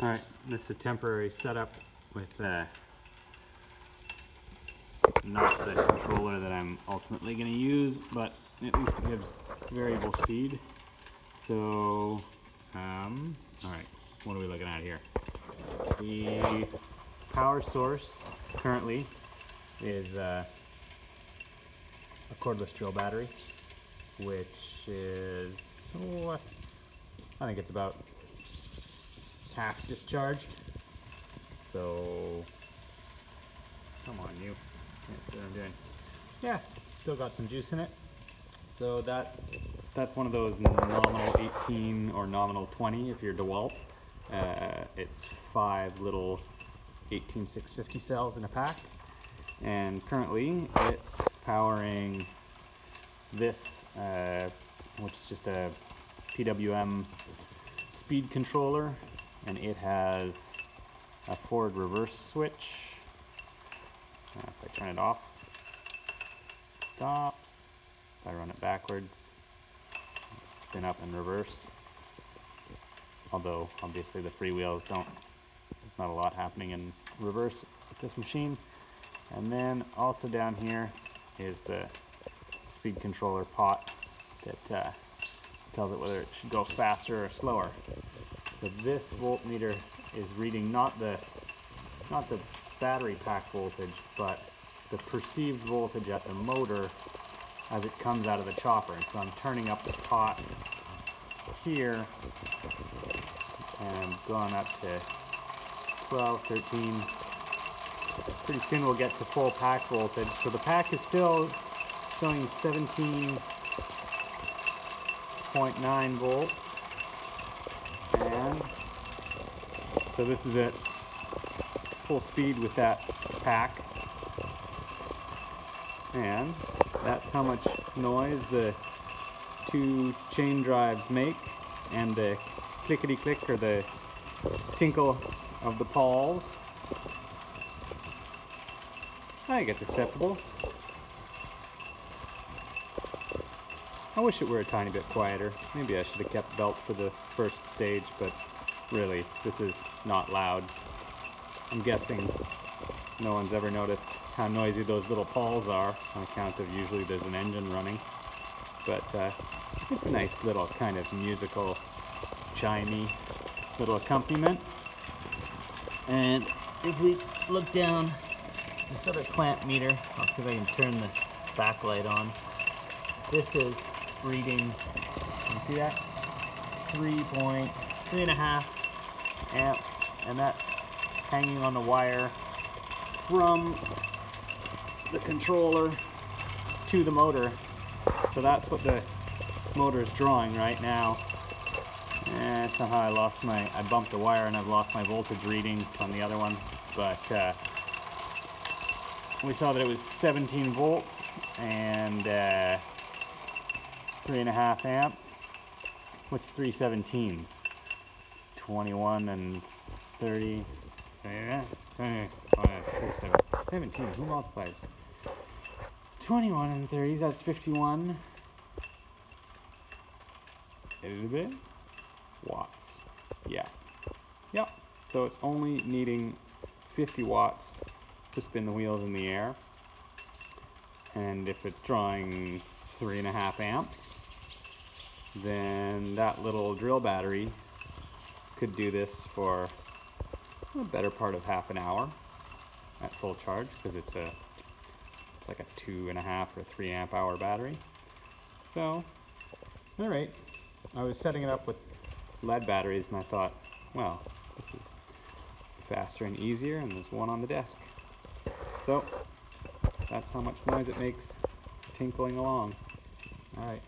All right, this is a temporary setup with uh, not the controller that I'm ultimately going to use, but at least it gives variable speed. So, um, all right, what are we looking at here? The power source currently is uh, a cordless drill battery, which is, oh, I think it's about half discharged. So, come on you. That's what I'm doing. Yeah, still got some juice in it. So that that's one of those nominal 18 or nominal 20 if you're DeWalt. Uh, it's five little 18650 cells in a pack. And currently it's powering this, uh, which is just a PWM speed controller and it has a forward reverse switch. Uh, if I turn it off, it stops. If I run it backwards, spin up and reverse. Although obviously the freewheels don't, there's not a lot happening in reverse with this machine. And then also down here is the speed controller pot that uh, tells it whether it should go faster or slower. So this voltmeter is reading not the not the battery pack voltage, but the perceived voltage at the motor as it comes out of the chopper. And so I'm turning up the pot here and going up to 12, 13. Pretty soon we'll get to full pack voltage. So the pack is still showing 17.9 volts. And so this is at full speed with that pack. And that's how much noise the two chain drives make and the clickety click or the tinkle of the pawls. I think it's acceptable. I wish it were a tiny bit quieter. Maybe I should have kept belt for the first stage, but really, this is not loud. I'm guessing no one's ever noticed how noisy those little pawls are on account of usually there's an engine running. But uh, it's a nice little kind of musical, chimey little accompaniment. And if we look down this other clamp meter, I'll see if I can turn the backlight on. This is reading, you see that? Three point, three and a half amps, and that's hanging on the wire from the controller to the motor. So that's what the motor is drawing right now. And somehow I lost my, I bumped the wire and I've lost my voltage reading on the other one. But uh, we saw that it was 17 volts and uh, three and a half amps. What's three 17s? 21 and 30. 17, who multiplies? 21 and 30, that's 51. A little bit. Watts. Yeah. Yep. So it's only needing 50 watts to spin the wheels in the air. And if it's drawing three and a half amps, then that little drill battery could do this for a better part of half an hour at full charge because it's a it's like a two and a half or three amp hour battery. So, all right, I was setting it up with lead batteries and I thought, well, this is faster and easier and there's one on the desk. So, that's how much noise it makes tinkling along. All right.